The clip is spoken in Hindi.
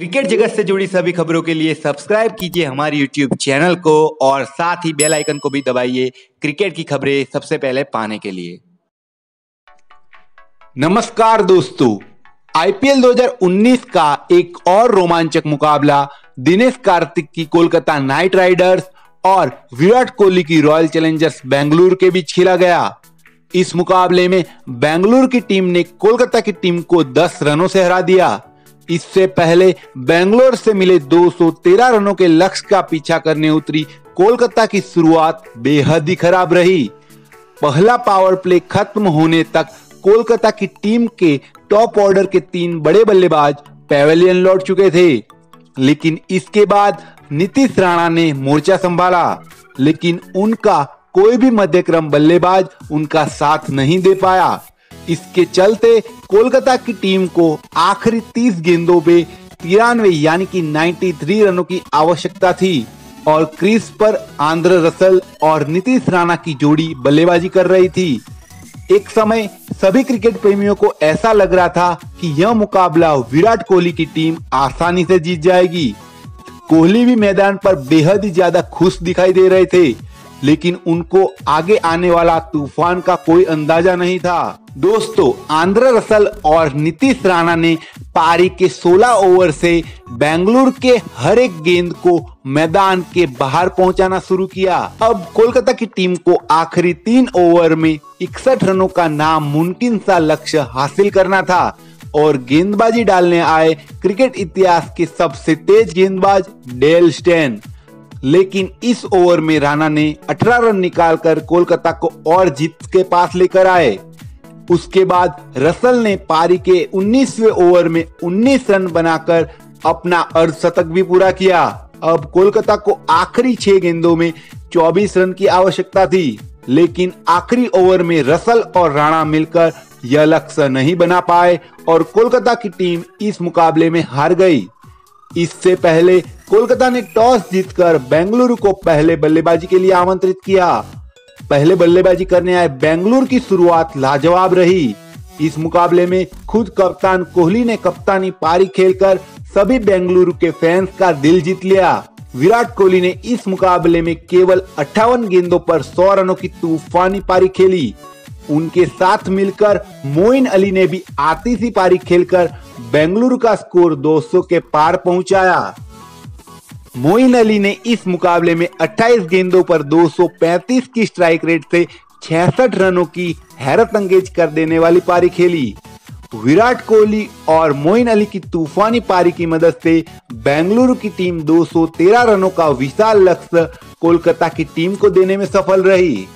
क्रिकेट जगत से जुड़ी सभी खबरों के लिए सब्सक्राइब कीजिए हमारे यूट्यूब चैनल को और साथ ही बेल आइकन को भी दबाइए क्रिकेट की खबरें सबसे पहले पाने के लिए। नमस्कार दोस्तों आईपीएल 2019 का एक और रोमांचक मुकाबला दिनेश कार्तिक की कोलकाता नाइट राइडर्स और विराट कोहली की रॉयल चैलेंजर्स बेंगलुरु के बीच खेला गया। इस मुकाबले में बेंगलुरु की टीम ने कोलकाता की टीम को 10 रनों से हरा दिया। इससे पहले बेंगलोर से मिले 213 रनों के लक्ष्य का पीछा करने उतरी कोलकाता की शुरुआत बेहद ही खराब रही। पहला पावर प्ले खत्म होने तक कोलकाता की टीम के टॉप ऑर्डर के तीन बड़े बल्लेबाज पेवेलियन लौट चुके थे। लेकिन इसके बाद नीतीश राणा ने मोर्चा संभाला। लेकिन उनका कोई भी मध्यक्रम बल्लेबाज उनका साथ नहीं दे पाया। इसके चलते कोलकाता की टीम को आखिरी 30 गेंदों में तिरानवे यानी कि 93 रनों की आवश्यकता थी और क्रीज पर आंध्र रसल और नीतीश राणा की जोड़ी बल्लेबाजी कर रही थी। एक समय सभी क्रिकेट प्रेमियों को ऐसा लग रहा था कि यह मुकाबला विराट कोहली की टीम आसानी से जीत जाएगी। कोहली भी मैदान पर बेहद ही ज़्यादा खुश दिखाई दे रहे थे। लेकिन उनको आगे आने वाला तूफ़ान का कोई अंदाज़ा नहीं था। दोस्तों, आंध्र रसल और नीतीश राणा ने पारी के 16 ओवर से बेंगलुरु के हर एक गेंद को मैदान के बाहर पहुंचाना शुरू किया। अब कोलकाता की टीम को आखिरी तीन ओवर में इकसठ रनों का नाम मुमकिन सा लक्ष्य हासिल करना था और गेंदबाजी डालने आए क्रिकेट इतिहास के सबसे तेज गेंदबाज डेल स्टेन। लेकिन इस ओवर में राणा ने 18 रन निकालकर कोलकाता को और जीत के पास लेकर आए। उसके बाद रसल ने पारी के 19वें ओवर में 19 रन बनाकर अपना अर्धशतक भी पूरा किया। अब कोलकाता को आखिरी छह गेंदों में 24 रन की आवश्यकता थी, लेकिन आखिरी ओवर में रसल और राणा मिलकर यह लक्ष्य नहीं बना पाए और कोलकाता की टीम इस मुकाबले में हार गई। इससे पहले कोलकाता ने टॉस जीतकर बेंगलुरु को पहले बल्लेबाजी के लिए आमंत्रित किया। पहले बल्लेबाजी करने आए बेंगलुरु की शुरुआत लाजवाब रही। इस मुकाबले में खुद कप्तान कोहली ने कप्तानी पारी खेलकर सभी बेंगलुरु के फैंस का दिल जीत लिया। विराट कोहली ने इस मुकाबले में केवल अट्ठावन गेंदों पर 100 रनों की तूफानी पारी खेली। उनके साथ मिलकर मोइन अली ने भी आतिशी पारी खेलकर बेंगलुरु का स्कोर 200 के पार पहुँचाया। मोइन अली ने इस मुकाबले में 28 गेंदों पर 235 की स्ट्राइक रेट से 66 रनों की हैरत अंगेज कर देने वाली पारी खेली। विराट कोहली और मोइन अली की तूफानी पारी की मदद से बेंगलुरु की टीम 213 रनों का विशाल लक्ष्य कोलकाता की टीम को देने में सफल रही।